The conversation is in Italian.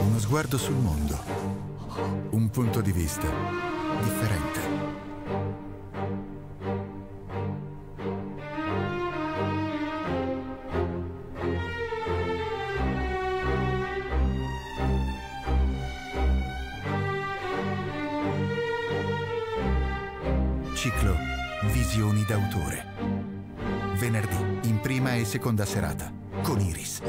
Uno sguardo sul mondo. Un punto di vista differente. Ciclo Visioni d'autore. Venerdì, in prima e seconda serata, con Iris.